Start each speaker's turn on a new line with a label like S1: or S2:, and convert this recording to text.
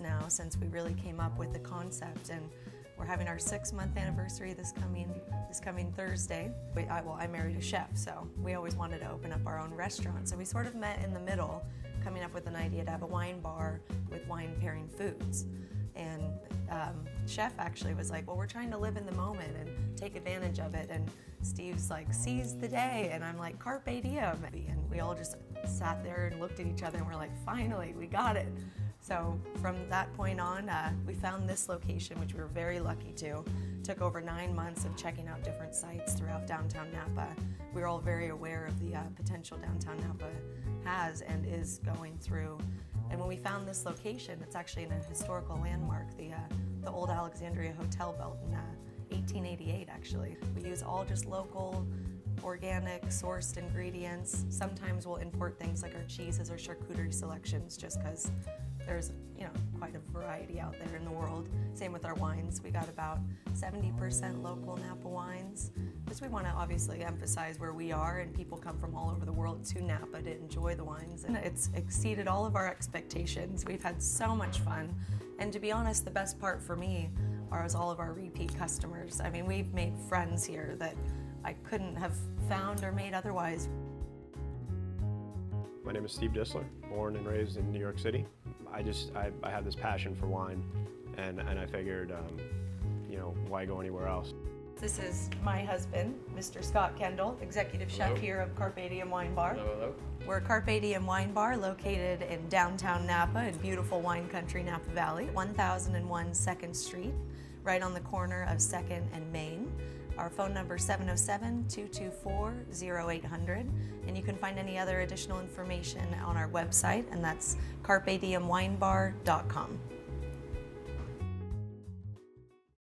S1: now since we really came up with the concept, and we're having our six-month anniversary this coming this coming Thursday. We, I, well, I married a chef, so we always wanted to open up our own restaurant. So we sort of met in the middle, coming up with an idea to have a wine bar with wine pairing foods. And um, chef actually was like, "Well, we're trying to live in the moment and take advantage of it." And Steve's like, "Seize the day," and I'm like, "Carpe diem." And we all just sat there and looked at each other and we're like, "Finally, we got it." So from that point on, uh, we found this location, which we were very lucky to. Took over nine months of checking out different sites throughout downtown Napa. We were all very aware of the uh, potential downtown Napa has and is going through. We found this location, it's actually in a historical landmark, the, uh, the old Alexandria Hotel built in uh, 1888 actually. We use all just local organic sourced ingredients. Sometimes we'll import things like our cheeses or charcuterie selections just because there's you know quite a variety out there in the world. Same with our wines. We got about 70% local Napa wines because we want to obviously emphasize where we are and people come from all over the world to Napa to enjoy the wines and it's exceeded all of our expectations. We've had so much fun and to be honest the best part for me are all of our repeat customers. I mean we've made friends here that I couldn't have found or made otherwise.
S2: My name is Steve Disler, born and raised in New York City. I just, I, I have this passion for wine and, and I figured, um, you know, why go anywhere else?
S1: This is my husband, Mr. Scott Kendall, executive chef here of Carpe Diem Wine Bar.
S3: Hello, hello.
S1: We're a Carpe Diem Wine Bar located in downtown Napa in beautiful wine country Napa Valley, 1001 2nd Street, right on the corner of 2nd and Main. Our phone number is 707-224-0800 and you can find any other additional information on our website and that's carpediemwinebar.com.